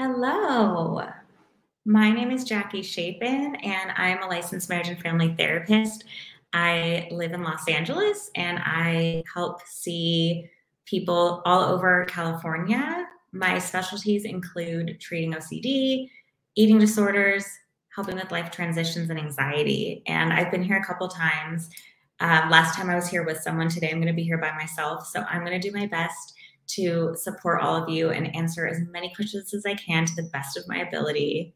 Hello. My name is Jackie Shapin, and I'm a licensed marriage and family therapist. I live in Los Angeles and I help see people all over California. My specialties include treating OCD, eating disorders, helping with life transitions and anxiety. And I've been here a couple times. Um, last time I was here with someone, today I'm going to be here by myself. So I'm going to do my best to support all of you and answer as many questions as I can to the best of my ability.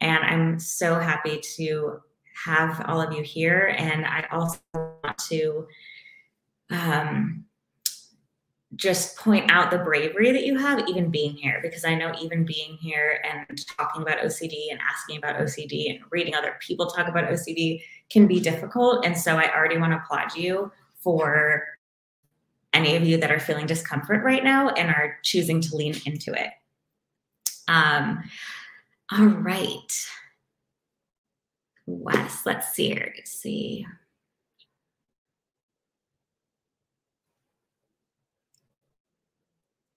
And I'm so happy to have all of you here. And I also want to um, just point out the bravery that you have even being here because I know even being here and talking about OCD and asking about OCD and reading other people talk about OCD can be difficult. And so I already want to applaud you for any of you that are feeling discomfort right now and are choosing to lean into it. Um, all right. Wes, let's see here. Let's see.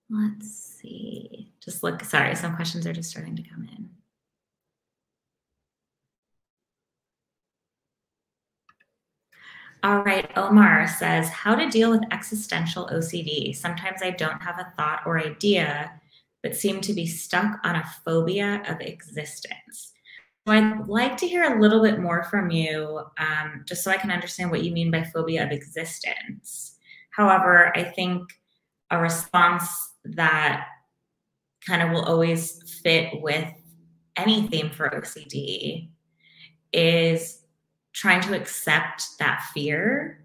Let's see. Just look, sorry, some questions are just starting to come in. All right, Omar says, how to deal with existential OCD. Sometimes I don't have a thought or idea, but seem to be stuck on a phobia of existence. So I'd like to hear a little bit more from you, um, just so I can understand what you mean by phobia of existence. However, I think a response that kind of will always fit with any theme for OCD is trying to accept that fear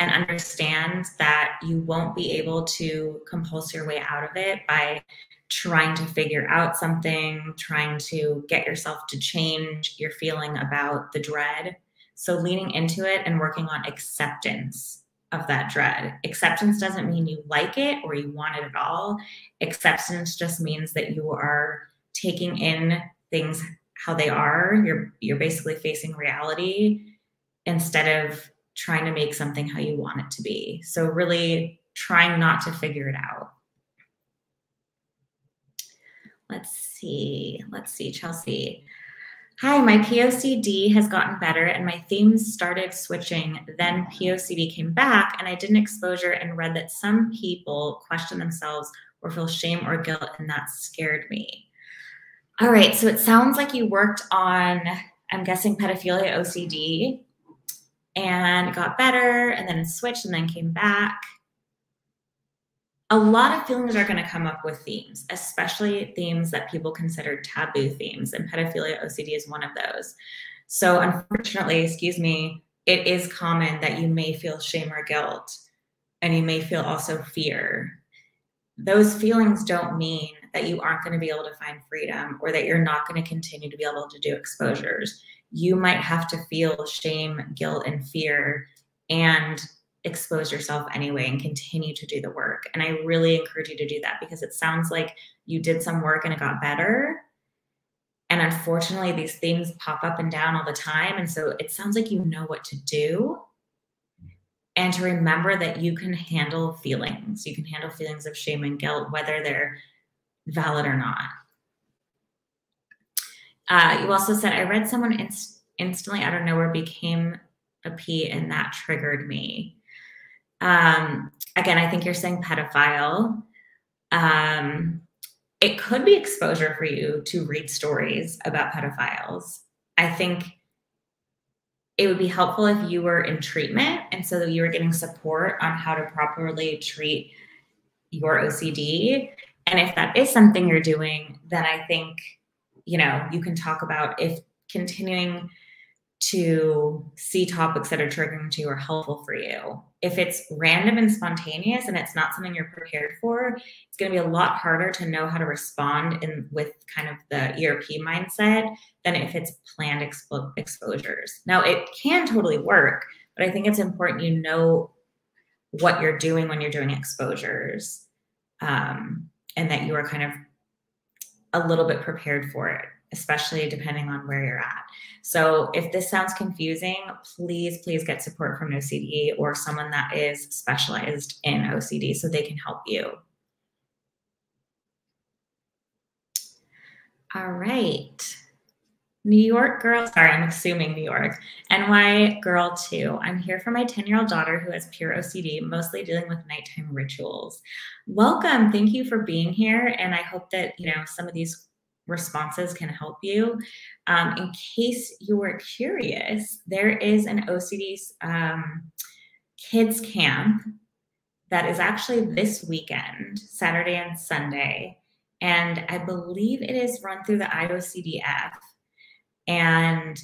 and understand that you won't be able to compulse your way out of it by trying to figure out something, trying to get yourself to change your feeling about the dread. So, leaning into it and working on acceptance of that dread. Acceptance doesn't mean you like it or you want it at all. Acceptance just means that you are taking in things how they are. You're you're basically facing reality instead of trying to make something how you want it to be. So really trying not to figure it out. Let's see. Let's see, Chelsea. Hi, my POCD has gotten better and my themes started switching. Then POCD came back and I did an exposure and read that some people question themselves or feel shame or guilt, and that scared me. All right, so it sounds like you worked on, I'm guessing, pedophilia OCD and got better and then switched and then came back a lot of feelings are going to come up with themes, especially themes that people consider taboo themes, and pedophilia OCD is one of those. So, unfortunately, excuse me, it is common that you may feel shame or guilt, and you may feel also fear. Those feelings don't mean that you aren't going to be able to find freedom or that you're not going to continue to be able to do exposures. You might have to feel shame, guilt, and fear and expose yourself anyway and continue to do the work. And I really encourage you to do that because it sounds like you did some work and it got better. And unfortunately, these things pop up and down all the time. And so it sounds like you know what to do. And to remember that you can handle feelings. You can handle feelings of shame and guilt, whether they're valid or not. Uh, you also said, I read someone inst- instantly out of nowhere became a P and that triggered me. Um, again, I think you're saying pedophile. Um, it could be exposure for you to read stories about pedophiles. I think it would be helpful if you were in treatment and so that you were getting support on how to properly treat your OCD. And if that is something you're doing, then I think, you know, you can talk about if continuing to see topics that are triggering to you are helpful for you. If it's random and spontaneous and it's not something you're prepared for, it's going to be a lot harder to know how to respond in with kind of the ERP mindset than if it's planned expo- exposures. Now, it can totally work, but I think it's important you know what you're doing when you're doing exposures um, and that you are kind of a little bit prepared for it especially depending on where you're at. So if this sounds confusing, please, please get support from an OCD or someone that is specialized in OCD so they can help you. All right. New York girl, sorry, I'm assuming New York. NY girl too. I'm here for my 10 year old daughter who has pure OCD, mostly dealing with nighttime rituals. Welcome. Thank you for being here. And I hope that, you know, some of these responses can help you. Um, in case you were curious, there is an OCD um, kids camp that is actually this weekend, Saturday and Sunday. And I believe it is run through the IOCDF. And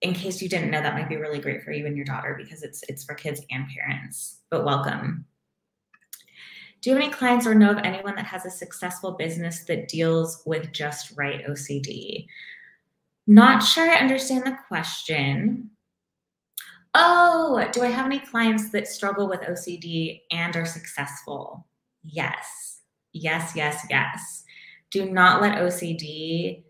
in case you didn't know, that might be really great for you and your daughter because it's it's for kids and parents. But welcome. Do you have any clients or know of anyone that has a successful business that deals with just right OCD? Not sure I understand the question. Oh, do I have any clients that struggle with OCD and are successful? Yes, yes, yes, yes. Do not let OCD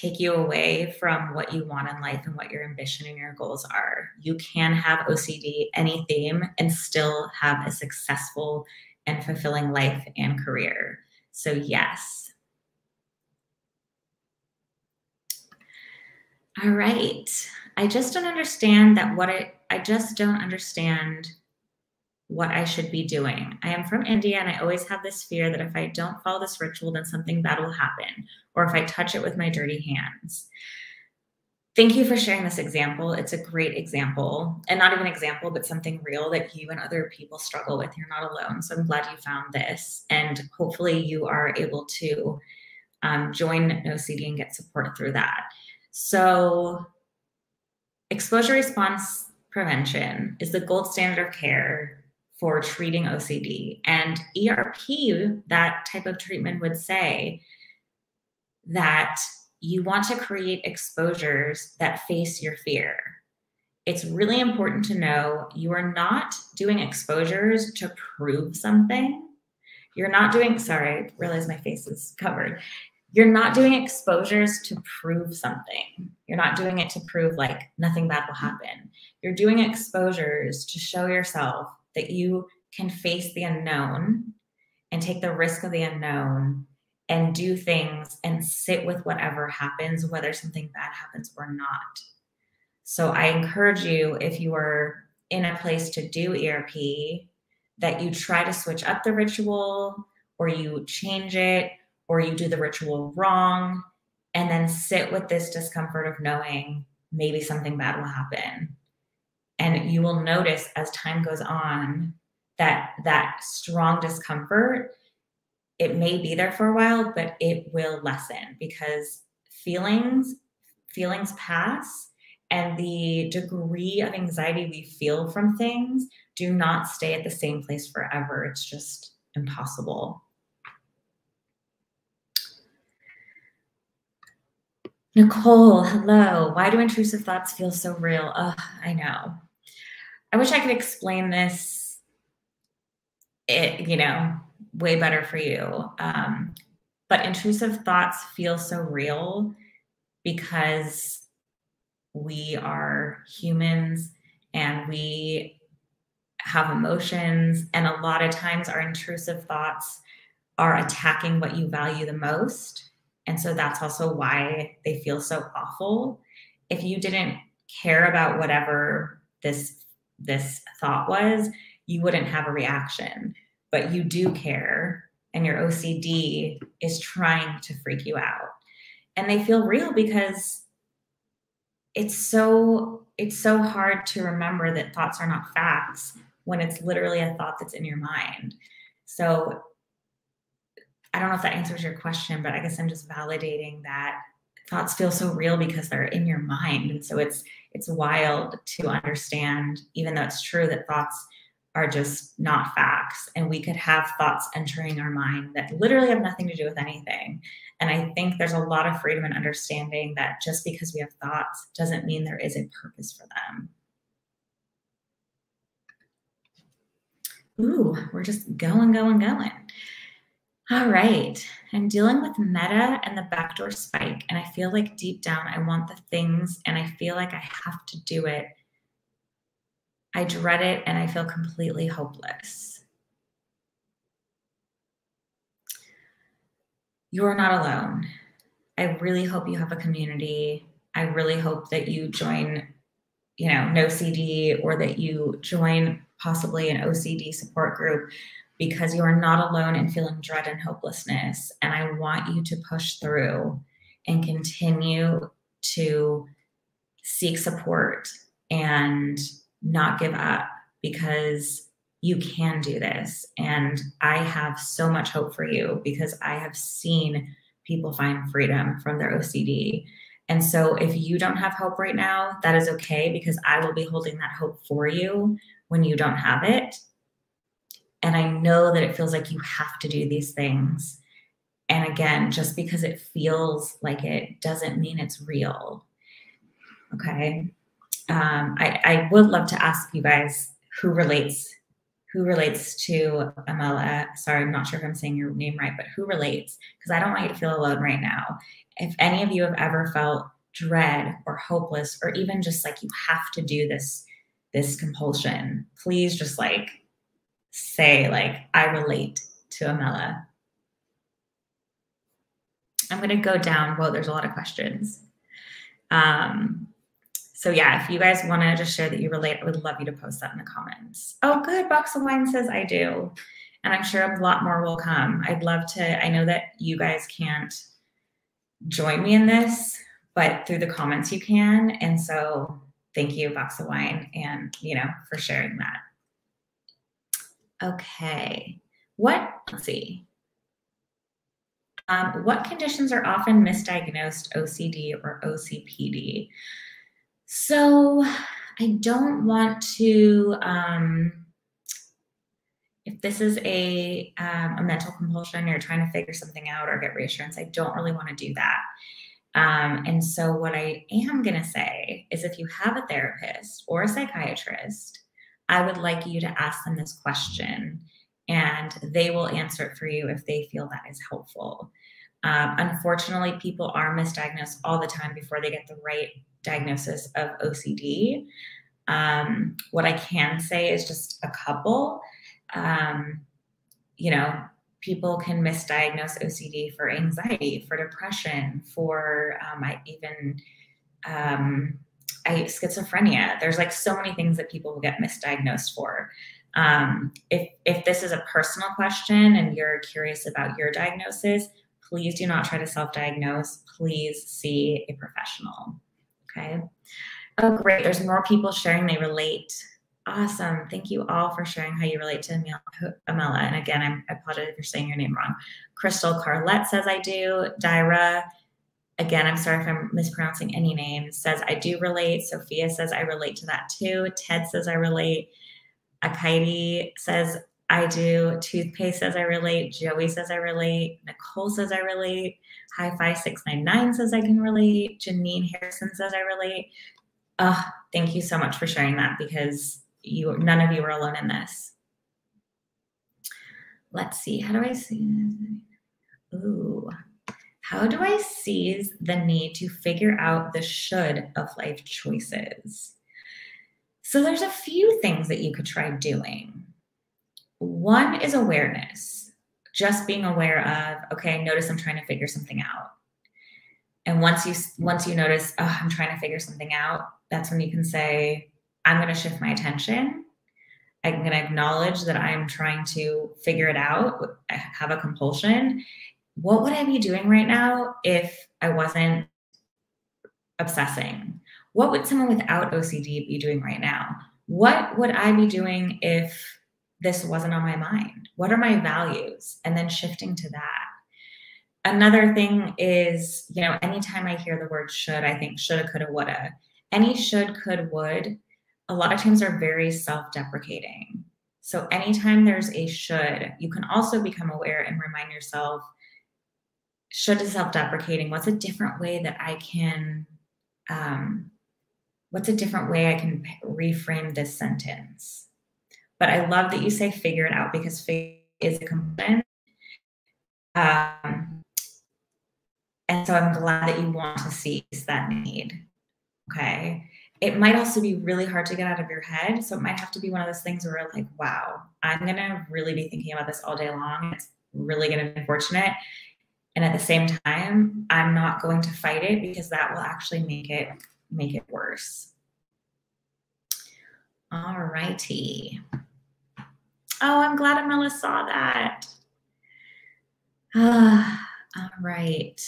take you away from what you want in life and what your ambition and your goals are. You can have OCD, any theme, and still have a successful and fulfilling life and career. So, yes. All right. I just don't understand that what I, I just don't understand what I should be doing. I am from India and I always have this fear that if I don't follow this ritual, then something bad will happen, or if I touch it with my dirty hands. Thank you for sharing this example. It's a great example, and not even an example, but something real that you and other people struggle with. You're not alone. So I'm glad you found this, and hopefully you are able to um, join NoCD and get support through that. So, exposure response prevention is the gold standard of care for treating OCD. And ERP, that type of treatment would say that you want to create exposures that face your fear. It's really important to know you are not doing exposures to prove something. You're not doing, sorry, I realize my face is covered. You're not doing exposures to prove something. You're not doing it to prove like nothing bad will happen. You're doing exposures to show yourself that you can face the unknown and take the risk of the unknown and do things and sit with whatever happens, whether something bad happens or not. So I encourage you, if you are in a place to do ERP, that you try to switch up the ritual or you change it or you do the ritual wrong and then sit with this discomfort of knowing maybe something bad will happen and you will notice as time goes on that that strong discomfort it may be there for a while but it will lessen because feelings feelings pass and the degree of anxiety we feel from things do not stay at the same place forever it's just impossible Nicole, hello. Why do intrusive thoughts feel so real? Oh, I know. I wish I could explain this, it, you know, way better for you. Um, but intrusive thoughts feel so real because we are humans and we have emotions. And a lot of times our intrusive thoughts are attacking what you value the most. And so that's also why they feel so awful. If you didn't care about whatever this this thought was, you wouldn't have a reaction. But you do care, and your OCD is trying to freak you out. And they feel real because it's so it's so hard to remember that thoughts are not facts when it's literally a thought that's in your mind. So I don't know if that answers your question, but I guess I'm just validating that thoughts feel so real because they're in your mind. And so it's it's wild to understand, even though it's true that thoughts are just not facts. And we could have thoughts entering our mind that literally have nothing to do with anything. And I think there's a lot of freedom and understanding that just because we have thoughts doesn't mean there is a purpose for them. Ooh, we're just going, going, going. All right. I'm dealing with meta and the backdoor spike. And I feel like deep down, I want the things and I feel like I have to do it. I dread it and I feel completely hopeless. You're not alone. I really hope you have a community. I really hope that you join, you know, NoCD or that you join possibly an OCD support group because you are not alone in feeling dread and hopelessness. And I want you to push through and continue to seek support and not give up because you can do this. And I have so much hope for you because I have seen people find freedom from their OCD. And so if you don't have hope right now, that is okay because I will be holding that hope for you when you don't have it. And I know that it feels like you have to do these things. And again, just because it feels like it doesn't mean it's real. Okay. Um, I, I would love to ask you guys who relates who relates to Amela. Sorry, I'm not sure if I'm saying your name right, but who relates? Because I don't want you to feel alone right now. If any of you have ever felt dread or hopeless, or even just like you have to do this this compulsion, please just like say like I relate to Amela. I'm gonna go down. Well, there's a lot of questions. Um, so yeah, if you guys want to just share that you relate, I would love you to post that in the comments. Oh, good. Box of Wine says I do. And I'm sure a lot more will come. I'd love to, I know that you guys can't join me in this, but through the comments you can. And so thank you, Box of Wine, and you know, for sharing that. Okay. What, let's see. Um, what conditions are often misdiagnosed OCD or OCPD? So I don't want to, um, if this is a, um, a mental compulsion, you're trying to figure something out or get reassurance, I don't really want to do that. Um, and so, what I am going to say is if you have a therapist or a psychiatrist, I would like you to ask them this question and they will answer it for you if they feel that is helpful. Um, unfortunately, people are misdiagnosed all the time before they get the right diagnosis of OCD. Um, what I can say is just a couple. Um, you know, people can misdiagnose OCD for anxiety, for depression, for um, I even um, I, schizophrenia. There's like so many things that people will get misdiagnosed for. Um, if if this is a personal question and you're curious about your diagnosis, please do not try to self-diagnose. Please see a professional. Okay. Oh, great. There's more people sharing they relate. Awesome. Thank you all for sharing how you relate to Amela. And again, I'm, I apologize if you're saying your name wrong. Crystal Carlette says I do. Dyra, again, I'm sorry if I'm mispronouncing any names, says I do relate. Sophia says I relate to that too. Ted says I relate. Akaidi says I do. Toothpaste says I relate. Joey says I relate. Nicole says I relate. High Five 699 says I can relate. Janine Harrison says I relate. Oh, thank you so much for sharing that because you none of you are alone in this. Let's see. How do I see? Ooh. How do I seize the need to figure out the should of life choices? So there's a few things that you could try doing. One is awareness just being aware of okay notice i'm trying to figure something out and once you once you notice oh i'm trying to figure something out that's when you can say i'm going to shift my attention i'm going to acknowledge that i'm trying to figure it out i have a compulsion what would i be doing right now if i wasn't obsessing what would someone without ocd be doing right now what would i be doing if this wasn't on my mind? What are my values? And then shifting to that. Another thing is, you know, anytime I hear the word should, I think shoulda, coulda, woulda. Any should, could, would, a lot of times are very self deprecating. So anytime there's a should, you can also become aware and remind yourself should is self deprecating. What's a different way that I can, um, what's a different way I can reframe this sentence? But I love that you say figure it out because figure is a component. Um, and so I'm glad that you want to seize that need. Okay. It might also be really hard to get out of your head. So it might have to be one of those things where like, wow, I'm going to really be thinking about this all day long. It's really going to be unfortunate. And at the same time, I'm not going to fight it because that will actually make it make it worse. All righty. Oh, I'm glad Amela saw that. Ah, all right.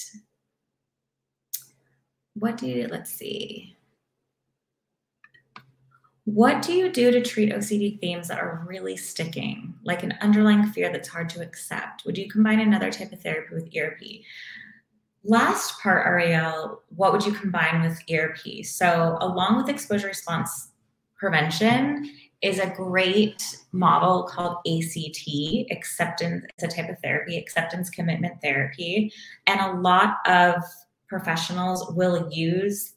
What do you, let's see. What do you do to treat OCD themes that are really sticking, like an underlying fear that's hard to accept? Would you combine another type of therapy with ERP? Last part, Ariel, what would you combine with ERP? So, along with exposure response prevention, is a great model called ACT, acceptance, it's a type of therapy, acceptance commitment therapy. And a lot of professionals will use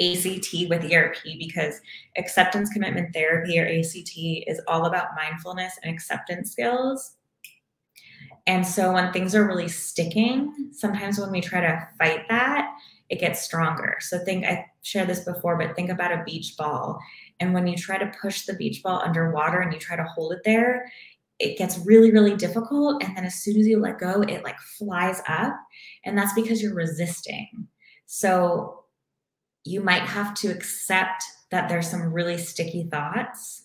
ACT with ERP because acceptance commitment therapy or ACT is all about mindfulness and acceptance skills. And so when things are really sticking, sometimes when we try to fight that, it gets stronger. So think I shared this before, but think about a beach ball. And when you try to push the beach ball underwater and you try to hold it there, it gets really, really difficult. And then as soon as you let go, it like flies up. And that's because you're resisting. So you might have to accept that there's some really sticky thoughts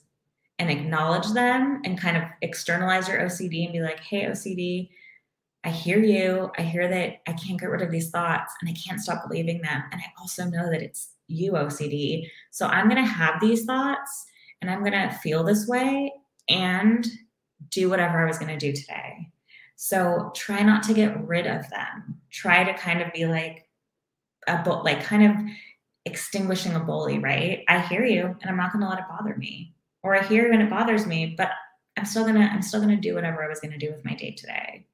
and acknowledge them and kind of externalize your OCD and be like, hey, OCD, I hear you. I hear that I can't get rid of these thoughts and I can't stop believing them. And I also know that it's you, OCD. So I'm going to have these thoughts and I'm going to feel this way and do whatever I was going to do today. So try not to get rid of them. Try to kind of be like a like kind of extinguishing a bully, right? I hear you and I'm not going to let it bother me. Or I hear you and it bothers me, but I'm still going to I'm still going to do whatever I was going to do with my day today.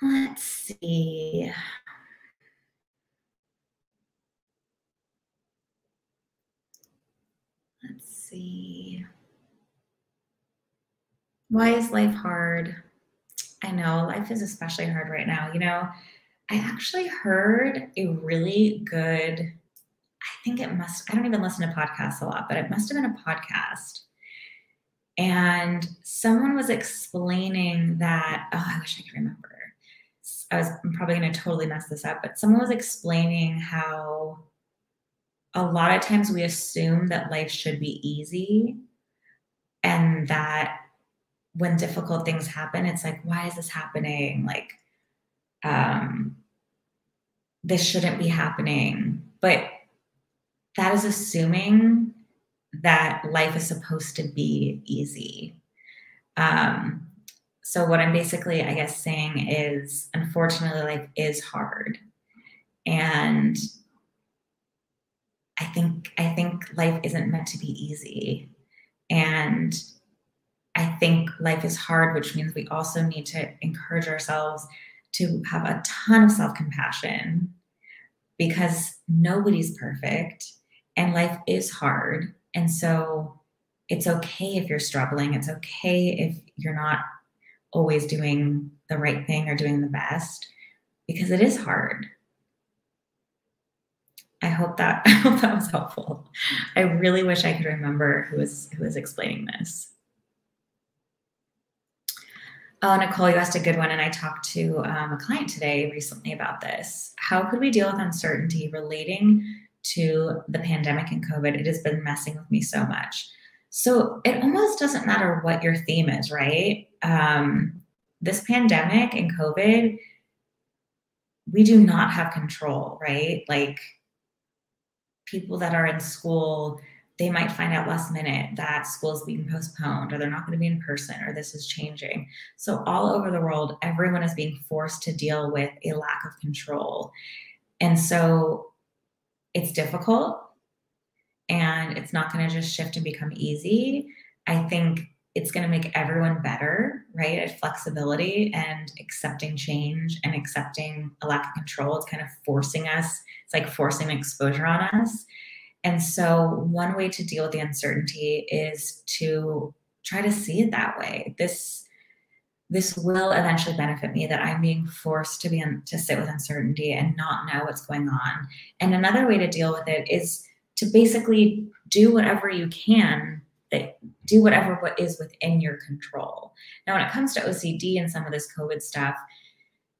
Let's see. Let's see. Why is life hard? I know life is especially hard right now. You know, I actually heard a really good, I think it must, I don't even listen to podcasts a lot, but it must have been a podcast. And someone was explaining that, oh, I wish I could remember. I was I'm probably going to totally mess this up, but someone was explaining how a lot of times we assume that life should be easy and that when difficult things happen, it's like, why is this happening? Like, um, this shouldn't be happening. But that is assuming that life is supposed to be easy. Um, so what I'm basically, I guess, saying is, unfortunately, life is hard, and I think I think life isn't meant to be easy, and I think life is hard, which means we also need to encourage ourselves to have a ton of self compassion because nobody's perfect and life is hard. And so it's okay if you're struggling. It's okay if you're not always doing the right thing or doing the best because it is hard. I hope that I hope that was helpful. I really wish I could remember who was who was explaining this. Oh, Nicole, you asked a good one, and I talked to um, a client today recently about this. How could we deal with uncertainty relating to the pandemic and COVID? It has been messing with me so much. So it almost doesn't matter what your theme is, right? Um, this pandemic and COVID, we do not have control, right? Like people that are in school they might find out last minute that school is being postponed or they're not going to be in person or this is changing. So, all over the world, everyone is being forced to deal with a lack of control. And so, it's difficult and it's not going to just shift and become easy. I think it's going to make everyone better, right? At flexibility and accepting change and accepting a lack of control. It's kind of forcing us, it's like forcing exposure on us. And so, one way to deal with the uncertainty is to try to see it that way. This this will eventually benefit me that I'm being forced to be in, to sit with uncertainty and not know what's going on. And another way to deal with it is to basically do whatever you can that do whatever what is within your control. Now, when it comes to OCD and some of this COVID stuff,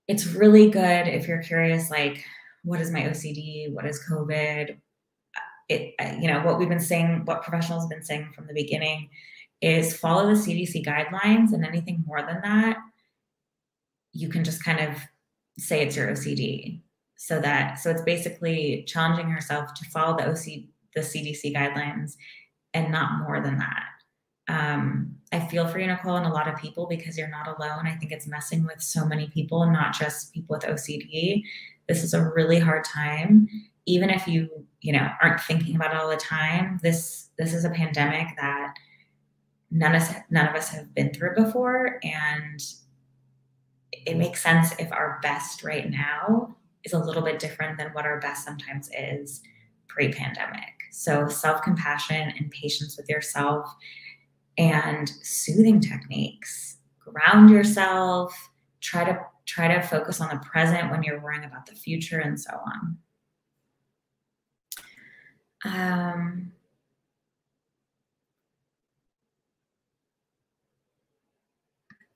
it's really good if you're curious, like, what is my OCD? What is COVID? It, you know, what we've been saying, what professionals have been saying from the beginning is follow the CDC guidelines and anything more than that, you can just kind of say it's your OCD. So that, so it's basically challenging yourself to follow the OC, the CDC guidelines and not more than that. Um, I feel for you, Nicole, and a lot of people because you're not alone. I think it's messing with so many people, not just people with OCD. This is a really hard time. Even if you, you know, aren't thinking about it all the time, this this is a pandemic that none of us none of us have been through before, and it makes sense if our best right now is a little bit different than what our best sometimes is pre-pandemic. So self-compassion and patience with yourself and soothing techniques. Ground yourself, try to try to focus on the present when you're worrying about the future and so on. Um,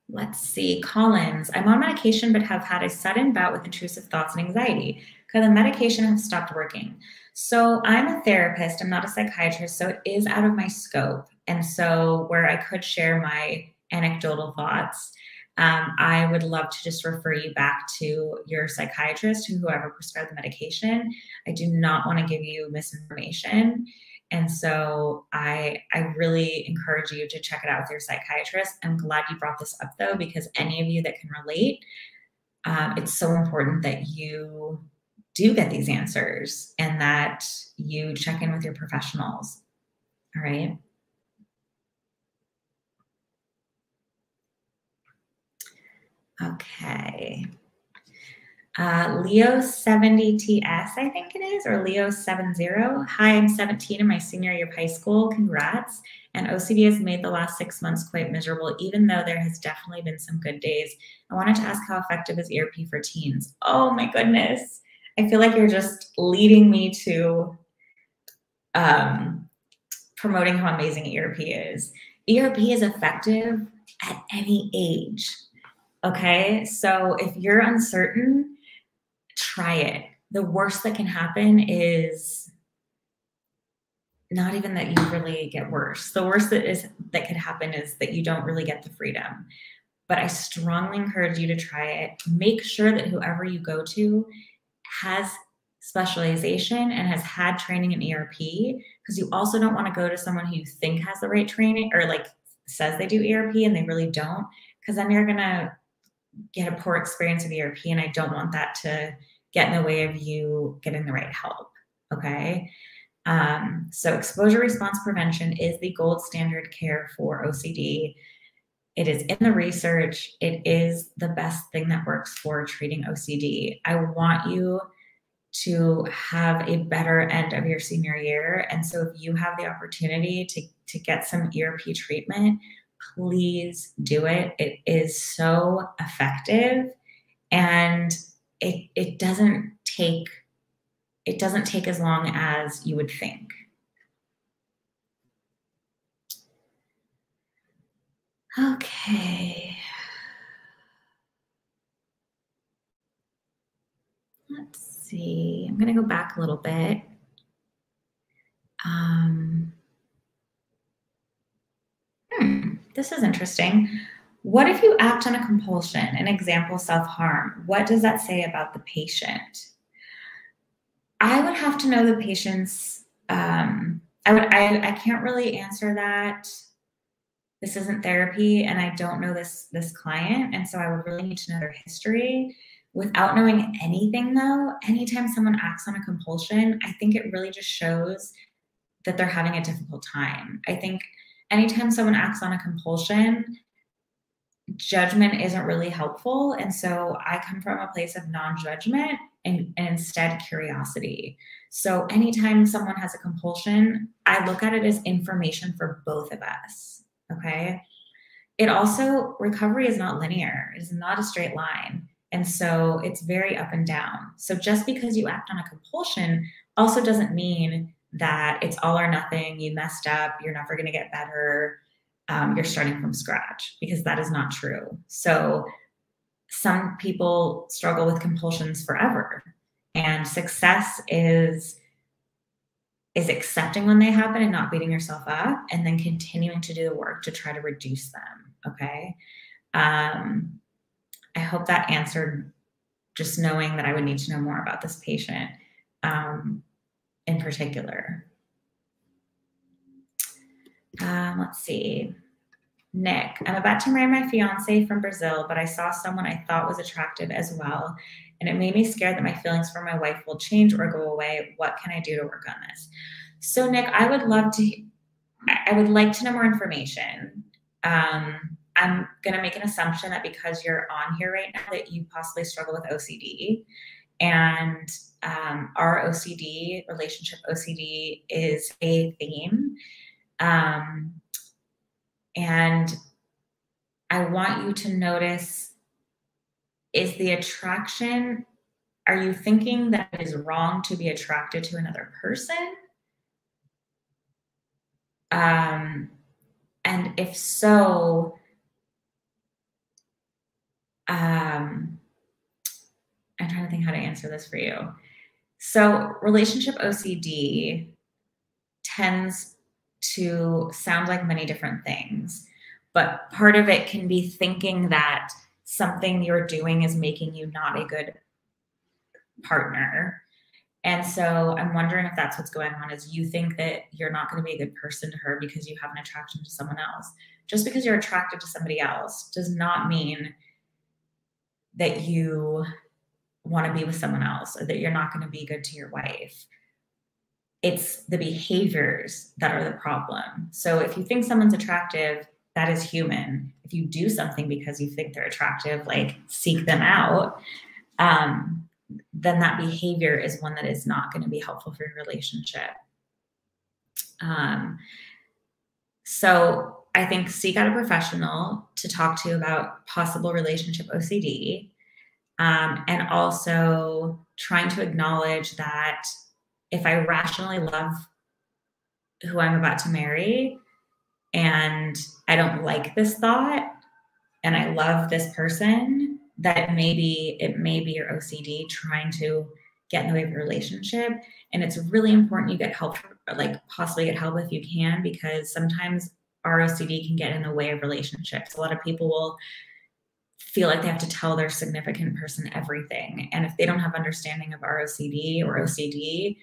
let's see, Collins. I'm on medication but have had a sudden bout with intrusive thoughts and anxiety because the medication have stopped working. So I'm a therapist, I'm not a psychiatrist, so it is out of my scope. And so, where I could share my anecdotal thoughts, um, I would love to just refer you back to your psychiatrist, who whoever prescribed the medication. I do not want to give you misinformation. And so I I really encourage you to check it out with your psychiatrist. I'm glad you brought this up though, because any of you that can relate, um, it's so important that you do get these answers and that you check in with your professionals. All right. Okay. Uh, Leo 70TS, I think it is, or Leo 70. Hi, I'm 17 in my senior year of high school. Congrats. And OCD has made the last six months quite miserable, even though there has definitely been some good days. I wanted to ask how effective is ERP for teens? Oh my goodness. I feel like you're just leading me to um, promoting how amazing ERP is. ERP is effective at any age. Okay. So if you're uncertain, try it. The worst that can happen is not even that you really get worse. The worst that is that could happen is that you don't really get the freedom. But I strongly encourage you to try it. Make sure that whoever you go to has specialization and has had training in ERP because you also don't want to go to someone who you think has the right training or like says they do ERP and they really don't because then you're going to get a poor experience of ERP and I don't want that to get in the way of you getting the right help. Okay. Um, so, exposure response prevention is the gold standard care for OCD. It is in the research. It is the best thing that works for treating OCD. I want you to have a better end of your senior year. And so, if you have the opportunity to, to get some ERP treatment, please do it. It is so effective and it, it doesn't take it doesn't take as long as you would think. Okay. Let's see. I'm going to go back a little bit. Um, hmm, this is interesting. What if you act on a compulsion? An example, self harm. What does that say about the patient? I would have to know the patient's. Um, I would. I, I can't really answer that. This isn't therapy, and I don't know this this client, and so I would really need to know their history. Without knowing anything, though, anytime someone acts on a compulsion, I think it really just shows that they're having a difficult time. I think anytime someone acts on a compulsion, judgment isn't really helpful. And so I come from a place of non judgment and, and, instead curiosity. So anytime someone has a compulsion, I look at it as information for both of us. Okay. It also, recovery is not linear, it is not a straight line. And so it's very up and down. So just because you act on a compulsion also doesn't mean that it's all or nothing, you messed up, you're never going to get better um, you're starting from scratch because that is not true. So some people struggle with compulsions forever, and success is is accepting when they happen and not beating yourself up and then continuing to do the work to try to reduce them okay um, i hope that answered just knowing that i would need to know more about this patient um, in particular um, let's see nick i'm about to marry my fiance from brazil but i saw someone i thought was attractive as well and it made me scared that my feelings for my wife will change or go away. What can I do to work on this? So, Nick, I would love to, I would like to know more information. Um, I'm going to make an assumption that because you're on here right now, that you possibly struggle with OCD. And um, ROCD, relationship OCD, is a theme. Um, and I want you to notice is the attraction are you thinking that it is wrong to be attracted to another person um, and if so um, i'm trying to think how to answer this for you so relationship ocd tends to sound like many different things but part of it can be thinking that something you're doing is making you not a good partner. And so I'm wondering if that's what's going on is you think that you're not going to be a good person to her because you have an attraction to someone else. Just because you're attracted to somebody else does not mean that you want to be with someone else or that you're not going to be good to your wife. It's the behaviors that are the problem. So if you think someone's attractive that is human. If you do something because you think they're attractive, like seek them out, um, then that behavior is one that is not going to be helpful for your relationship. Um, so I think seek out a professional to talk to about possible relationship OCD. Um, and also trying to acknowledge that if I rationally love who I'm about to marry, and I don't like this thought and I love this person, that maybe it may be your OCD trying to get in the way of your relationship. And it's really important you get help, like possibly get help if you can, because sometimes our OCD can get in the way of relationships. A lot of people will feel like they have to tell their significant person everything. And if they don't have understanding of ROCD or OCD,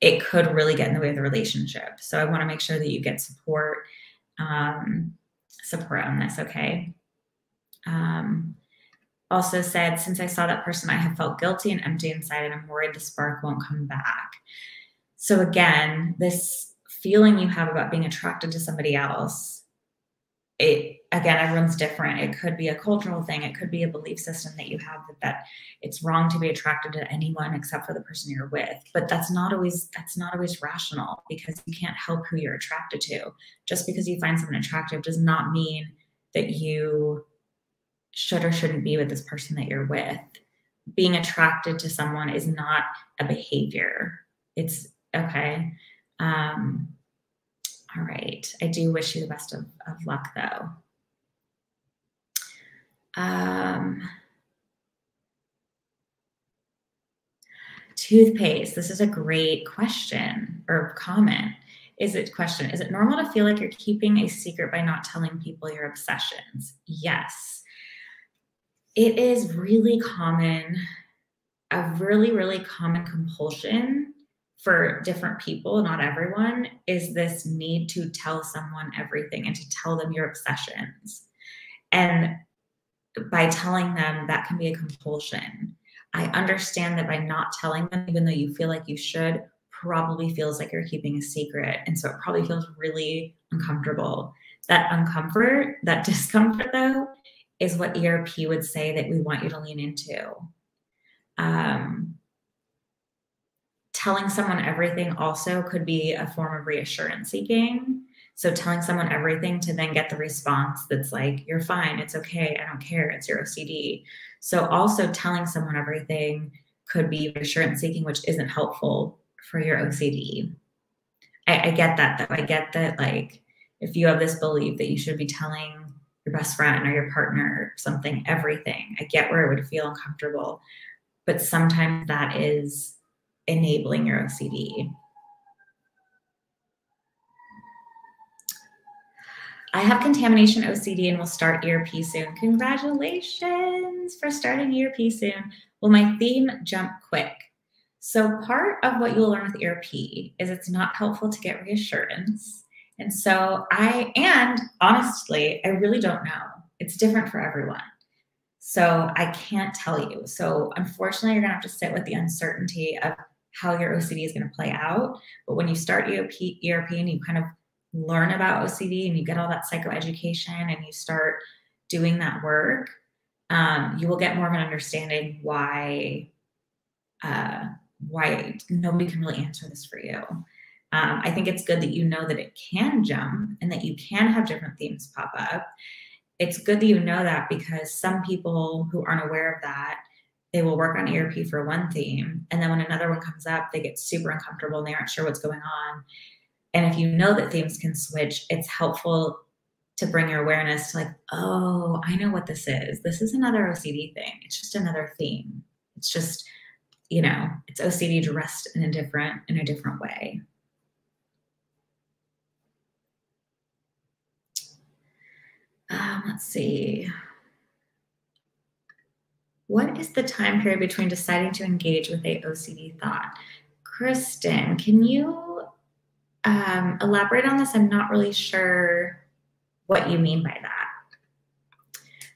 it could really get in the way of the relationship. So I want to make sure that you get support um, support on this, okay? Um, also said, since I saw that person, I have felt guilty and empty inside, and I'm worried the spark won't come back. So, again, this feeling you have about being attracted to somebody else it again everyone's different. It could be a cultural thing. It could be a belief system that you have that, that it's wrong to be attracted to anyone except for the person you're with. But that's not always that's not always rational because you can't help who you're attracted to. Just because you find someone attractive does not mean that you should or shouldn't be with this person that you're with. Being attracted to someone is not a behavior. It's okay um all right. I do wish you the best of, of luck, though. Um, toothpaste. This is a great question or comment. Is it question? Is it normal to feel like you're keeping a secret by not telling people your obsessions? Yes. It is really common, a really, really common compulsion for different people, not everyone, is this need to tell someone everything and to tell them your obsessions. And by telling them, that can be a compulsion. I understand that by not telling them, even though you feel like you should, probably feels like you're keeping a secret. And so it probably feels really uncomfortable. That uncomfort, that discomfort, though, is what ERP would say that we want you to lean into. Um, telling someone everything also could be a form of reassurance seeking. So telling someone everything to then get the response that's like, you're fine, it's okay, I don't care, it's your OCD. So also telling someone everything could be reassurance seeking, which isn't helpful for your OCD. I, I get that though. I get that like if you have this belief that you should be telling your best friend or your partner something, everything, I get where it would feel uncomfortable. But sometimes that is enabling your OCD. I have contamination OCD and will start ERP soon. Congratulations for starting ERP soon. Will my theme jump quick? So, part of what you'll learn with ERP is it's not helpful to get reassurance. And so, I, and honestly, I really don't know. It's different for everyone. So, I can't tell you. So, unfortunately, you're going to have to sit with the uncertainty of how your OCD is going to play out. But when you start ERP, ERP and you kind of learn about OCD and you get all that psychoeducation and you start doing that work, um, you will get more of an understanding why uh, why nobody can really answer this for you. Um, I think it's good that you know that it can jump and that you can have different themes pop up. It's good that you know that because some people who aren't aware of that, they will work on ERP for one theme. And then when another one comes up, they get super uncomfortable and they aren't sure what's going on. And if you know that themes can switch, it's helpful to bring your awareness to like, oh, I know what this is. This is another OCD thing. It's just another theme. It's just, you know, it's OCD dressed in a different in a different way. Um, let's see. What is the time period between deciding to engage with a OCD thought? Kristen, can you um, elaborate on this. I'm not really sure what you mean by that.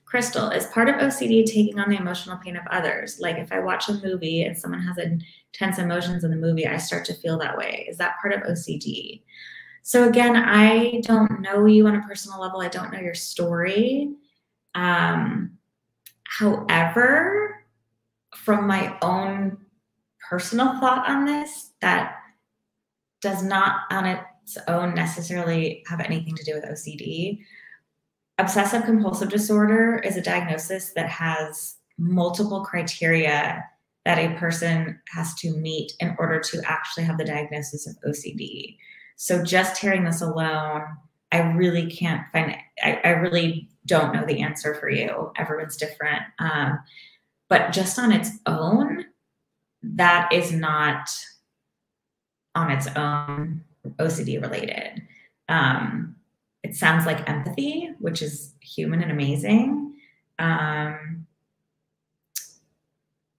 Crystal, is part of OCD taking on the emotional pain of others? Like if I watch a movie and someone has intense emotions in the movie, I start to feel that way. Is that part of OCD? So again, I don't know you on a personal level. I don't know your story. Um, however, from my own personal thought on this, that does not on its own necessarily have anything to do with OCD. Obsessive compulsive disorder is a diagnosis that has multiple criteria that a person has to meet in order to actually have the diagnosis of OCD. So just hearing this alone, I really can't find it. I, I really don't know the answer for you. Everyone's different. Um, but just on its own, that is not on its own OCD related. Um, it sounds like empathy, which is human and amazing. Um,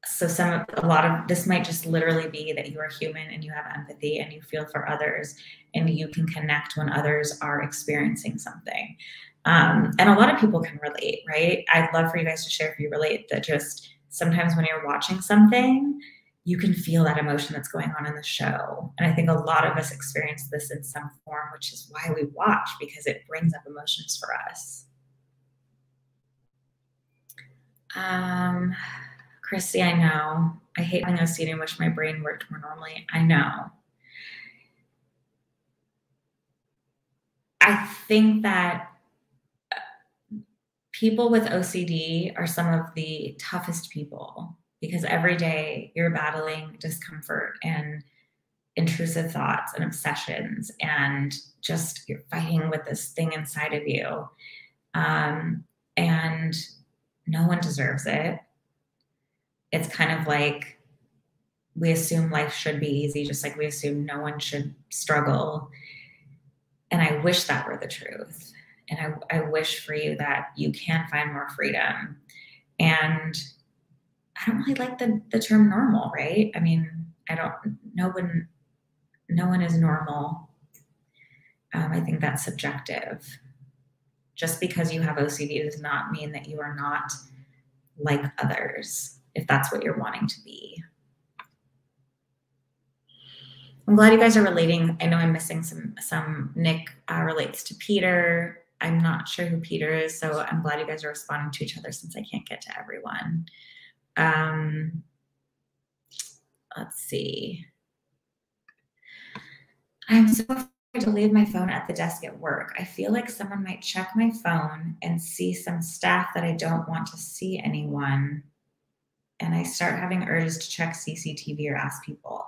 so some of a lot of this might just literally be that you are human and you have empathy and you feel for others and you can connect when others are experiencing something. Um, and a lot of people can relate, right? I'd love for you guys to share if you relate that just sometimes when you're watching something you can feel that emotion that's going on in the show. And I think a lot of us experience this in some form, which is why we watch because it brings up emotions for us. Um, Chrissy, I know. I hate having OCD and wish my brain worked more normally. I know. I think that people with OCD are some of the toughest people because every day you're battling discomfort and intrusive thoughts and obsessions and just you're fighting with this thing inside of you. Um, and no one deserves it. It's kind of like we assume life should be easy just like we assume no one should struggle. And i wish that were the truth. And I, I wish for you that you can find more freedom. And I don't really like the, the term normal, right? I mean, I don't, no one, no one is normal. Um, I think that's subjective. Just because you have OCD does not mean that you are not like others, if that's what you're wanting to be. I'm glad you guys are relating. I know I'm missing some. Some Nick uh, relates to Peter. I'm not sure who Peter is, so I'm glad you guys are responding to each other since I can't get to everyone. Um, let's see. I'm so afraid to leave my phone at the desk at work. I feel like someone might check my phone and see some staff that I don't want to see anyone. and I start having urges to check CCTV or ask people.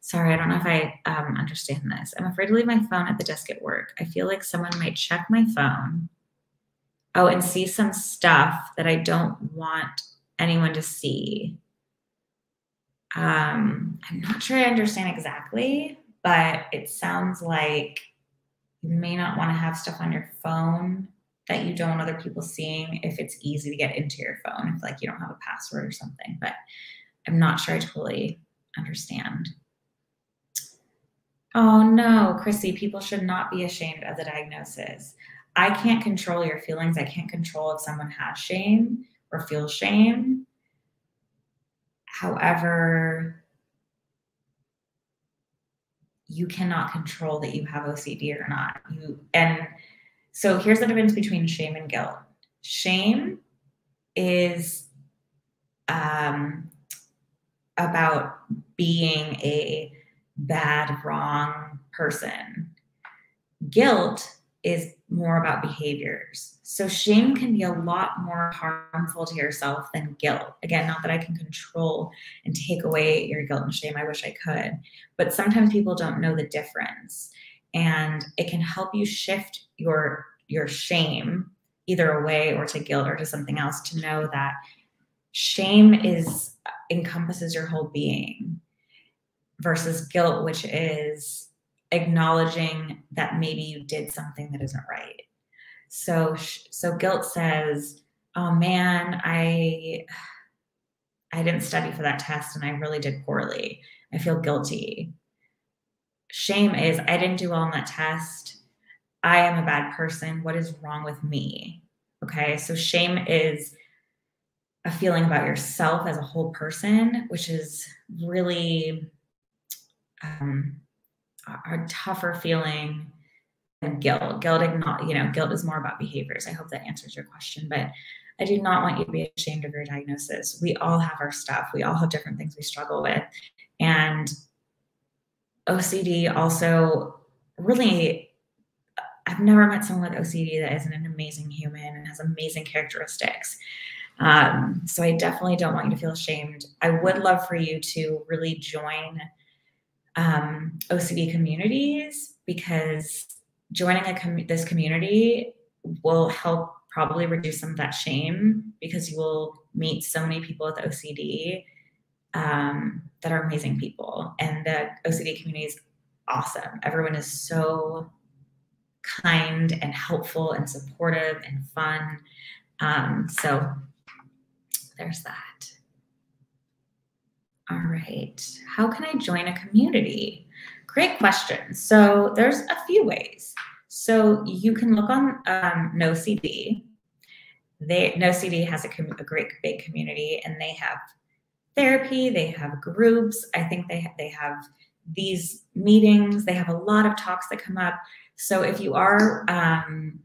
Sorry, I don't know if I um, understand this. I'm afraid to leave my phone at the desk at work. I feel like someone might check my phone. Oh, and see some stuff that I don't want anyone to see. Um, I'm not sure I understand exactly, but it sounds like you may not want to have stuff on your phone that you don't want other people seeing if it's easy to get into your phone, if like you don't have a password or something. But I'm not sure I totally understand. Oh no, Chrissy, people should not be ashamed of the diagnosis. I can't control your feelings. I can't control if someone has shame or feel shame. However, you cannot control that you have OCD or not. You and so here's the difference between shame and guilt. Shame is um, about being a bad, wrong person. Guilt is more about behaviors. So shame can be a lot more harmful to yourself than guilt. Again, not that I can control and take away your guilt and shame. I wish I could. But sometimes people don't know the difference. And it can help you shift your your shame either away or to guilt or to something else to know that shame is encompasses your whole being versus guilt which is acknowledging that maybe you did something that isn't right so so guilt says oh man i i didn't study for that test and i really did poorly i feel guilty shame is i didn't do well on that test I am a bad person. What is wrong with me? Okay. So shame is a feeling about yourself as a whole person, which is really um, a, a tougher feeling than guilt. Guilt, you know, guilt is more about behaviors. I hope that answers your question, but I do not want you to be ashamed of your diagnosis. We all have our stuff. We all have different things we struggle with, and OCD also really I've never met someone with OCD that isn't an amazing human and has amazing characteristics. Um, so I definitely don't want you to feel ashamed. I would love for you to really join um, OCD communities because joining a com- this community will help probably reduce some of that shame because you will meet so many people with OCD um, that are amazing people. And the OCD community is awesome. Everyone is so kind and helpful and supportive and fun. Um, so there's that. All right. How can I join a community? Great question. So there's a few ways. So you can look on um, NoCD. They NoCD has a, a great big community, and they have therapy. They have groups. I think they they have these meetings. They have a lot of talks that come up. So if you are, um,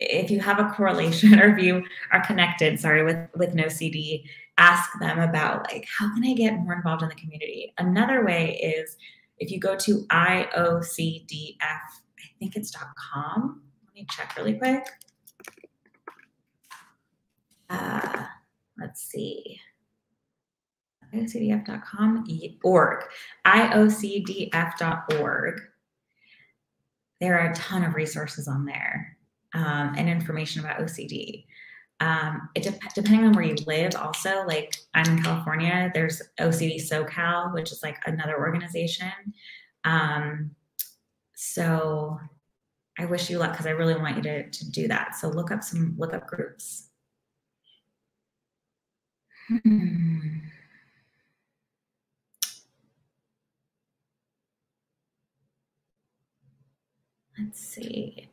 if you have a correlation or if you are connected, sorry, with, with NoCD, ask them about like, how can I get more involved in the community? Another way is if you go to IOCDF, I think it's .com. Let me check really quick. Uh, let's see. IOCDF.com, org, IOCDF.org there are a ton of resources on there um, and information about OCD. Um, it de- depending on where you live, also like I'm in California, there's OCD SoCal, which is like another organization. Um, so I wish you luck because I really want you to, to do that. So look up some look up groups. Hmm. Let's see.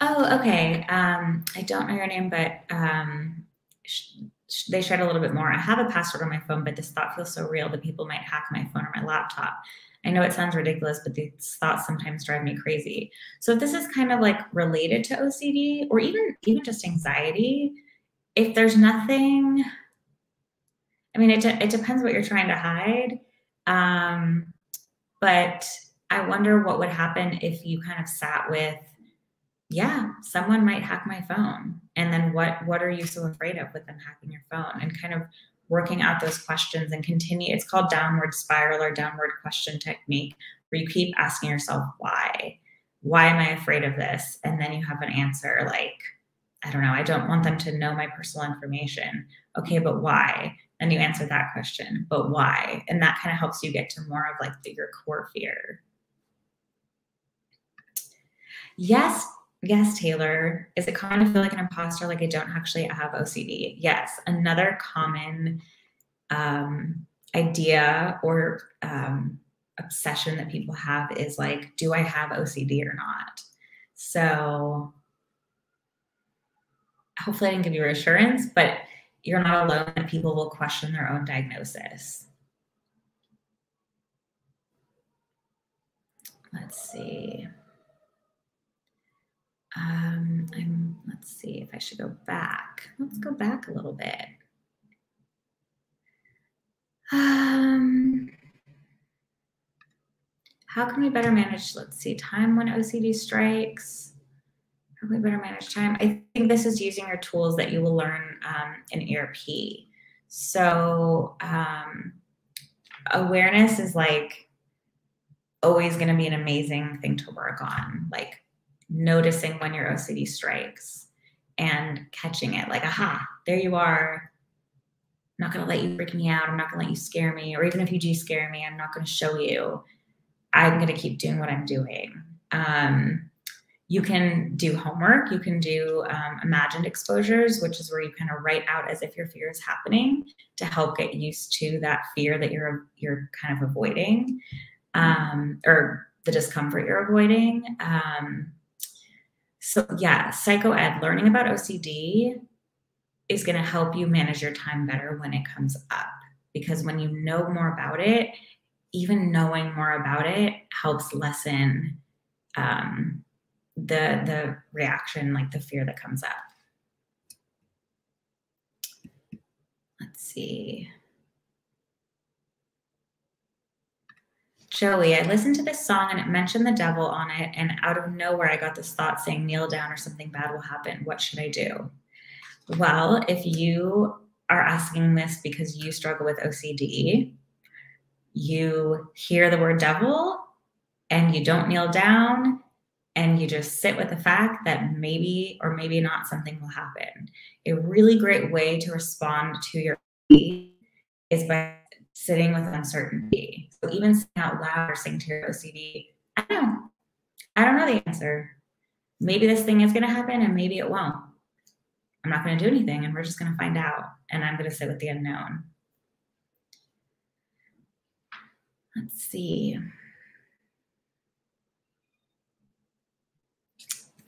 Oh, okay. Um, I don't know your name, but um, sh- sh- they shared a little bit more. I have a password on my phone, but this thought feels so real that people might hack my phone or my laptop. I know it sounds ridiculous, but these thoughts sometimes drive me crazy. So if this is kind of like related to OCD or even even just anxiety, if there's nothing, I mean, it, de- it depends what you're trying to hide. Um, but I wonder what would happen if you kind of sat with, yeah, someone might hack my phone. And then what what are you so afraid of with them hacking your phone? And kind of working out those questions and continue. It's called downward spiral or downward question technique, where you keep asking yourself, why? Why am I afraid of this? And then you have an answer like, I don't know, I don't want them to know my personal information. Okay, but why? And you answer that question, but why? And that kind of helps you get to more of like the, your core fear. Yes, yes, Taylor. Is it common to feel like an imposter, like I don't actually have OCD? Yes. Another common um, idea or um, obsession that people have is like, do I have OCD or not? So hopefully I didn't give you reassurance, but you're not alone and people will question their own diagnosis. Let's see. Um, I'm, let's see if I should go back. Let's go back a little bit. Um, how can we better manage, let's see, time when OCD strikes? How can we better manage time? I think this is using your tools that you will learn um, in ERP. So um, awareness is like always going to be an amazing thing to work on. Like noticing when your OCD strikes and catching it like, aha, there you are. I'm not going to let you freak me out. I'm not going to let you scare me. Or even if you do scare me, I'm not going to show you. I'm going to keep doing what I'm doing. Um, you can do homework. You can do um, imagined exposures, which is where you kind of write out as if your fear is happening to help get used to that fear that you're you're kind of avoiding, um, or the discomfort you're avoiding. Um, so yeah, psychoed learning about OCD is going to help you manage your time better when it comes up because when you know more about it, even knowing more about it helps lessen um, the the reaction, like the fear that comes up. Let's see. Joey, I listened to this song and it mentioned the devil on it, and out of nowhere, I got this thought saying, kneel down or something bad will happen. What should I do? Well, if you are asking this because you struggle with OCD, you hear the word devil and you don't kneel down and you just sit with the fact that maybe or maybe not something will happen. A really great way to respond to your is by sitting with uncertainty. So even saying out loud or saying to your OCD, I don't know. I don't know the answer. Maybe this thing is going to happen and maybe it won't. I'm not going to do anything and we're just going to find out. And I'm going to sit with the unknown. Let's see.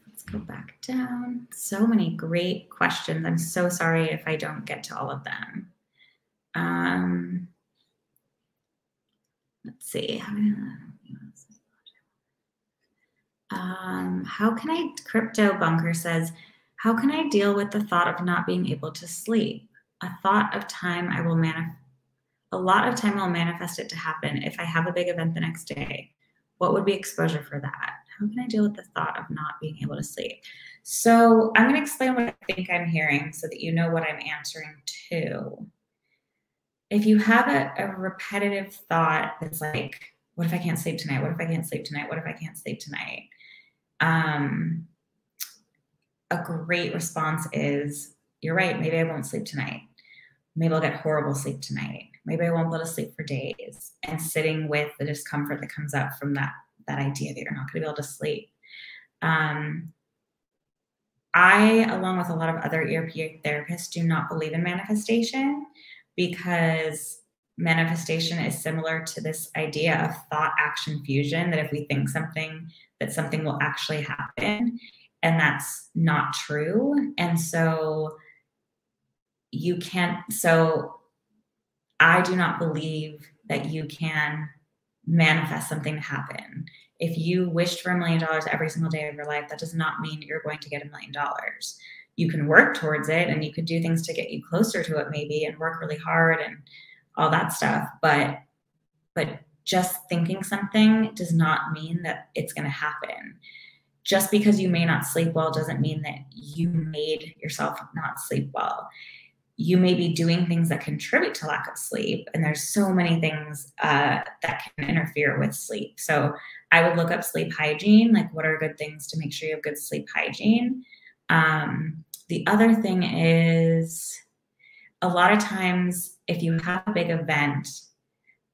Let's go back down. So many great questions. I'm so sorry if I don't get to all of them. Um, let's see. Um, how can I, Crypto Bunker says, how can I deal with the thought of not being able to sleep? A thought of time I will manifest, a lot of time I'll manifest it to happen if I have a big event the next day. What would be exposure for that? How can I deal with the thought of not being able to sleep? So I'm going to explain what I think I'm hearing so that you know what I'm answering to if you have a, a repetitive thought that's like, what if I can't sleep tonight? What if I can't sleep tonight? What if I can't sleep tonight? Um, a great response is, you're right, maybe I won't sleep tonight. Maybe I'll get horrible sleep tonight. Maybe I won't be able to sleep for days. And sitting with the discomfort that comes up from that, that idea that you're not going to be able to sleep. Um, I, along with a lot of other ERP therapists, do not believe in manifestation because manifestation is similar to this idea of thought action fusion that if we think something that something will actually happen and that's not true. And so you can't so i do not believe that you can manifest something to happen. If you wished for a million dollars every single day of your life that does not mean you're going to get a million dollars you can work towards it and you could do things to get you closer to it maybe and work really hard and all that stuff but but just thinking something does not mean that it's going to happen just because you may not sleep well doesn't mean that you made yourself not sleep well you may be doing things that contribute to lack of sleep. And there's so many things uh, that can interfere with sleep. So I would look up sleep hygiene, like what are good things to make sure you have good sleep hygiene. Um, the other thing is a lot of times if you have a big event,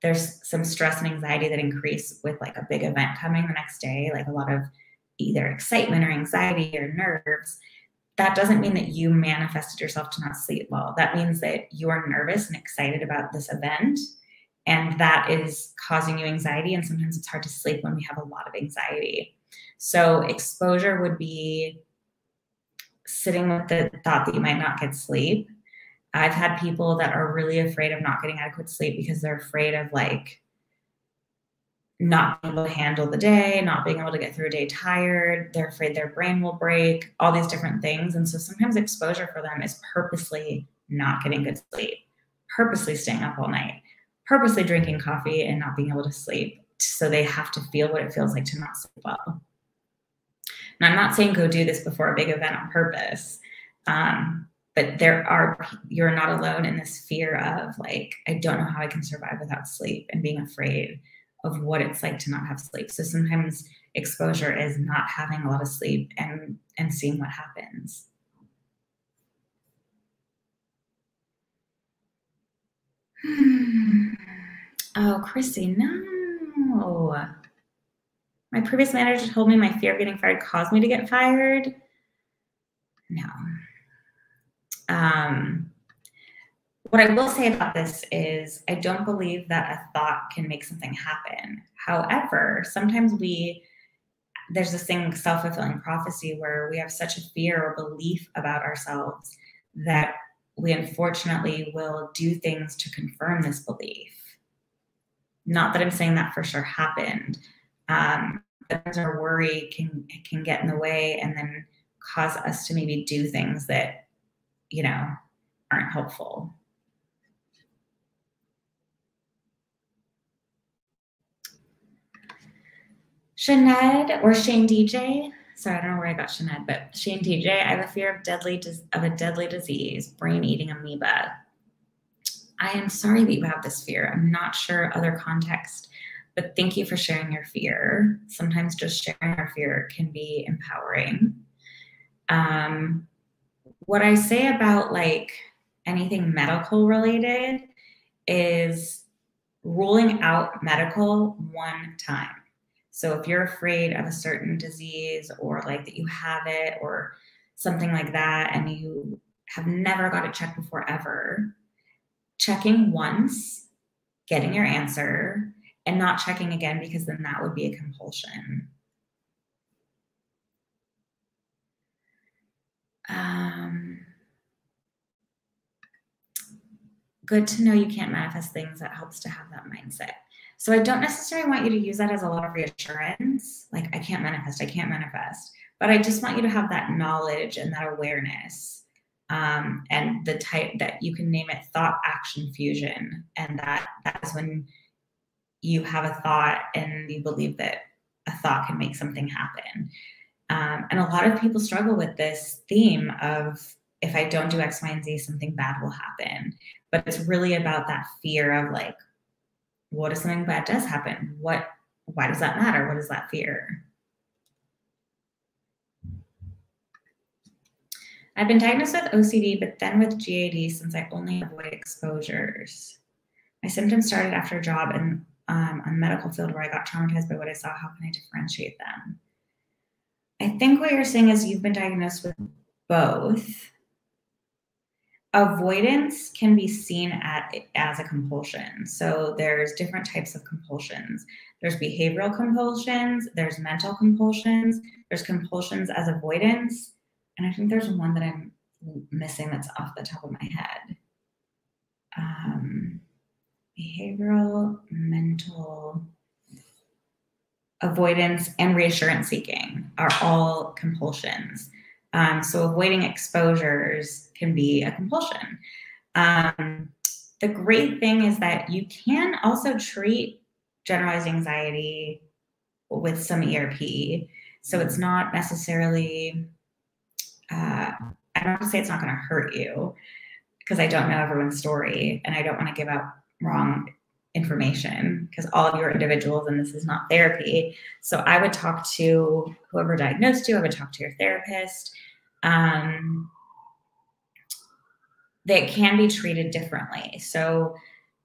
there's some stress and anxiety that increase with like a big event coming the next day, like a lot of either excitement or anxiety or nerves that doesn't mean that you manifested yourself to not sleep well. That means that you are nervous and excited about this event. And that is causing you anxiety. And sometimes it's hard to sleep when we have a lot of anxiety. So, exposure would be sitting with the thought that you might not get sleep. I've had people that are really afraid of not getting adequate sleep because they're afraid of like not being able to handle the day, not being able to get through a day tired. They're afraid their brain will break, all these different things. And so sometimes exposure for them is purposely not getting good sleep, purposely staying up all night, purposely drinking coffee and not being able to sleep. So they have to feel what it feels like to not sleep well. Now, I'm not saying go do this before a big event on purpose. Um, but there are you're not alone in this fear of like i don't know how i can survive without sleep and being afraid of what it's like to not have sleep. So sometimes exposure is not having a lot of sleep and and seeing what happens. Oh, Chrissy, no. My previous manager told me my fear of getting fired caused me to get fired. No. Um, what I will say about this is I don't believe that a thought can make something happen. However, sometimes we there's this thing self-fulfilling prophecy where we have such a fear or belief about ourselves that we unfortunately will do things to confirm this belief. Not that I'm saying that for sure happened, um, but our worry can can get in the way and then cause us to maybe do things that you know aren't helpful. Shaned or Shane DJ. Sorry, I don't know where I got Shaned, but Shane DJ. I have a fear of deadly of a deadly disease, brain-eating amoeba. I am sorry that you have this fear. I'm not sure other context, but thank you for sharing your fear. Sometimes just sharing our fear can be empowering. Um, what I say about like anything medical related is ruling out medical one time. So if you're afraid of a certain disease or like that you have it or something like that and you have never got it checked before ever, checking once, getting your answer, and not checking again because then that would be a compulsion. Um, good to know you can't manifest things that helps to have that mindset. So I don't necessarily want you to use that as a lot of reassurance. Like, I can't manifest, I can't manifest. But I just want you to have that knowledge and that awareness. Um, and the type that you can name it thought action fusion. And that that is when you have a thought and you believe that a thought can make something happen. Um, and a lot of people struggle with this theme of if I don't do X, Y, and Z, something bad will happen. But it's really about that fear of like, what if something bad does happen? What why does that matter? What is that fear? I've been diagnosed with OCD, but then with GAD since I only avoid exposures. My symptoms started after a job in um, a medical field where I got traumatized by what I saw. How can I differentiate them? I think what you're saying is you've been diagnosed with both avoidance can be seen at as a compulsion so there's different types of compulsions there's behavioral compulsions there's mental compulsions there's compulsions as avoidance and i think there's one that i'm missing that's off the top of my head um, behavioral mental avoidance and reassurance seeking are all compulsions um, so avoiding exposures can be a compulsion. Um, the great thing is that you can also treat generalized anxiety with some ERP. So it's not necessarily, uh, I don't say it's not going to hurt you. because I don't know everyone's story and I don't want to give out wrong information because all of you are individuals and this is not therapy. So I would talk to whoever diagnosed you, I would talk to your therapist. Um, that can be treated differently. So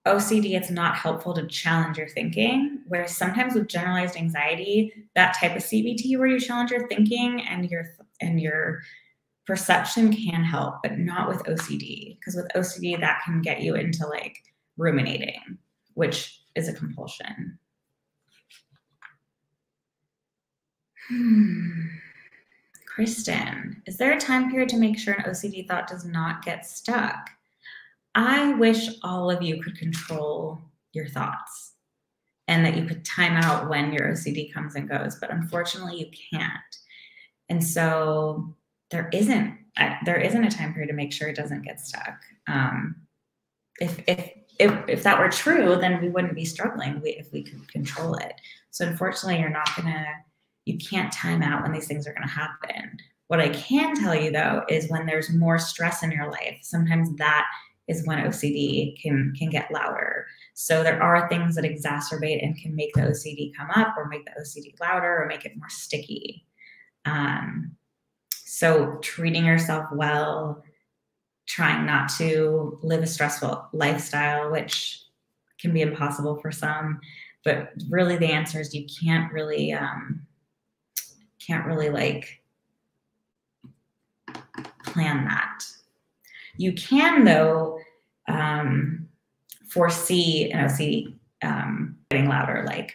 OCD, it's not helpful to challenge your thinking. Whereas sometimes with generalized anxiety, that type of CBT where you challenge your thinking and your and your perception can help, but not with OCD. Because with OCD, that can get you into like ruminating, which is a compulsion. Hmm. Kristen, is there a time period to make sure an OCD thought does not get stuck? I wish all of you could control your thoughts and that you could time out when your OCD comes and goes, but unfortunately you can't. And so there isn't there isn't a time period to make sure it doesn't get stuck. Um, if if if if that were true, then we wouldn't be struggling if we could control it. So unfortunately, you're not gonna you can't time out when these things are gonna happen. What I can tell you though is when there's more stress in your life, sometimes that is when OCD can can get louder. So there are things that exacerbate and can make the OCD come up or make the OCD louder or make it more sticky. Um, so treating yourself well, trying not to live a stressful lifestyle, which can be impossible for some, but really the answer is you can't really um, can't really like plan that. You can, though, um, foresee an OCD um, getting louder, like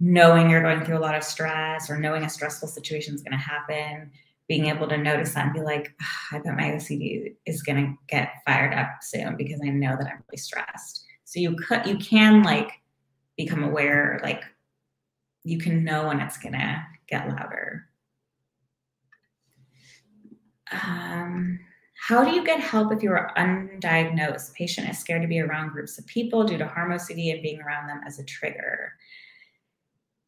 knowing you're going through a lot of stress or knowing a stressful situation is going to happen, being able to notice that and be like, oh, I bet my OCD is going to get fired up soon because I know that I'm really stressed. So you could, you can like become aware, like you can know when it's going to get louder. Um, how do you get help if you are undiagnosed? Patient is scared to be around groups of people due to harm OCD and being around them as a trigger.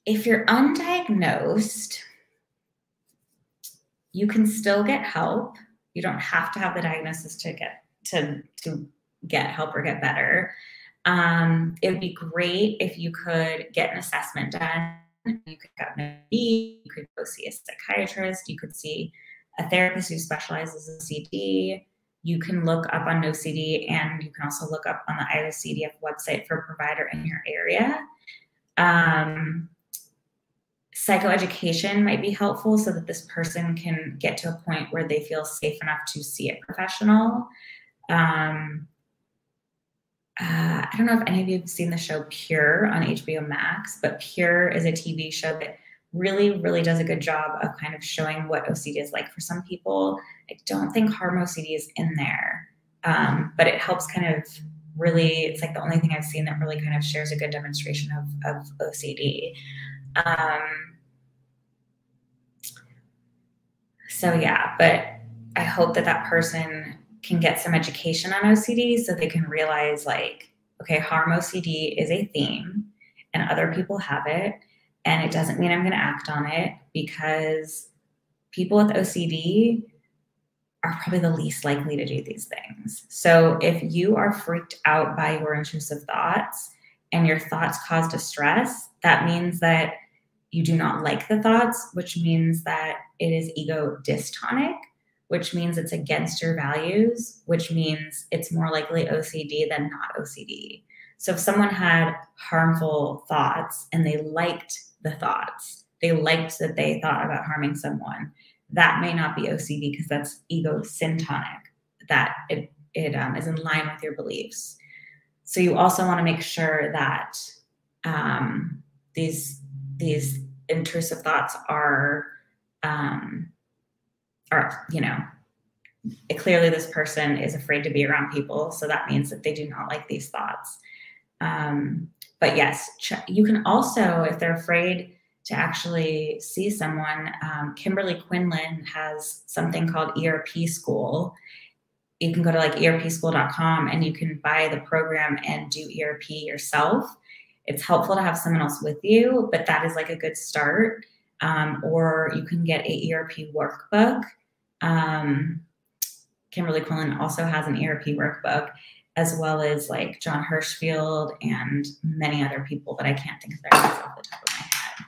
If you're undiagnosed, you can still get help. You don't have to have the diagnosis to get to to get help or get better. Um, it would be great if you could get an assessment done. You could go to you could go see a psychiatrist, you could see a therapist who specializes in CD. You can look up on NoCD and you can also look up on the IOCDF website for a provider in your area. Um, psychoeducation might be helpful so that this person can get to a point where they feel safe enough to see a professional. Um, uh, I don't know if any of you have seen the show Pure on HBO Max, but Pure is a TV show that really, really does a good job of kind of showing what OCD is like for some people. I don't think harm OCD is in there, um, but it helps kind of really, it's like the only thing I've seen that really kind of shares a good demonstration of, of OCD. Um, so, yeah, but I hope that that person can get some education on OCD so they can realize, like, okay, harm OCD is a theme and other people have it and it doesn't mean I'm going to act on it because people with OCD are probably the least likely to do these things. So if you are freaked out by your intrusive thoughts and your thoughts cause distress, that means that you do not like the thoughts, which means that it is ego dystonic, which means it's against your values, which means it's more likely OCD than not OCD. So if someone had harmful thoughts and they liked the thoughts. They liked that they thought about harming someone. That may not be OCD because that's ego syntonic, that it, it um, is in line with your beliefs. So you also want to make sure that um, these these intrusive thoughts are um, are you know clearly this person is afraid to be around people so that means that they do not like these thoughts um, but yes, you can also, if they're afraid to actually see someone, um, Kimberly Quinlan has something called ERP School. You can go to like erpschool.com and you can buy the program and do ERP yourself. It's helpful to have someone else with you, but that is like a good start. Um, or you can get a ERP workbook. Um, Kimberly Quinlan also has an ERP workbook, as well as like John Hershfield and many other people that I can't think of their names off the top of my head.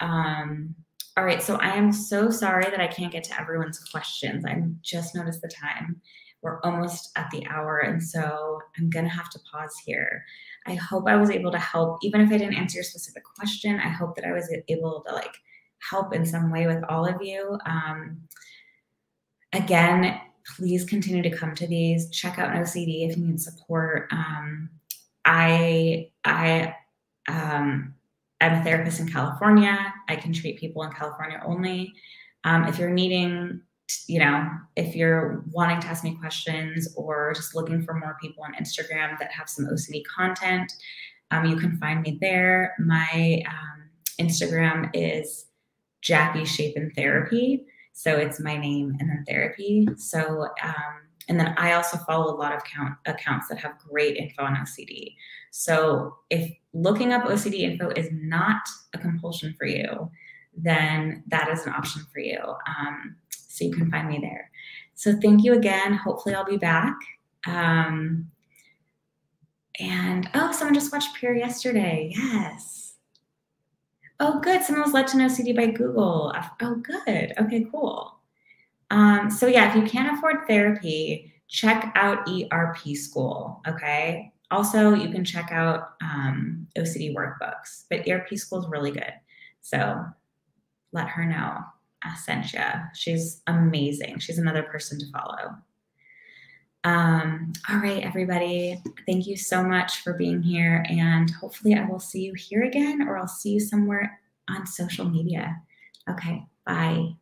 Um, all right, so I am so sorry that I can't get to everyone's questions. I just noticed the time. We're almost at the hour, and so I'm gonna have to pause here. I hope I was able to help, even if I didn't answer your specific question. I hope that I was able to like help in some way with all of you. Um, again, please continue to come to these. Check out OCD if you need support. Um, I I um, I'm a therapist in California. I can treat people in California only. Um, if you're needing, you know, if you're wanting to ask me questions or just looking for more people on Instagram that have some OCD content, um, you can find me there. My um, Instagram is Jackie Shapin Therapy. So it's my name and then therapy. So, um, and then I also follow a lot of count, accounts that have great info on OCD. So if looking up OCD info is not a compulsion for you, then that is an option for you. Um, so you can find me there. So thank you again. Hopefully I'll be back. Um, and oh, someone just watched Pure yesterday. Yes. Oh, good. Someone was let to NoCD by Google. Oh, good. Okay, cool. Um, so yeah, if you can't afford therapy, check out ERP School. Okay. Also, you can check out um, OCD workbooks, but ERP School is really good. So let her know You. She's amazing. She's another person to follow. Um, all right, everybody. Thank you so much for being here. And hopefully, I will see you here again or I'll see you somewhere on social media. Okay, bye.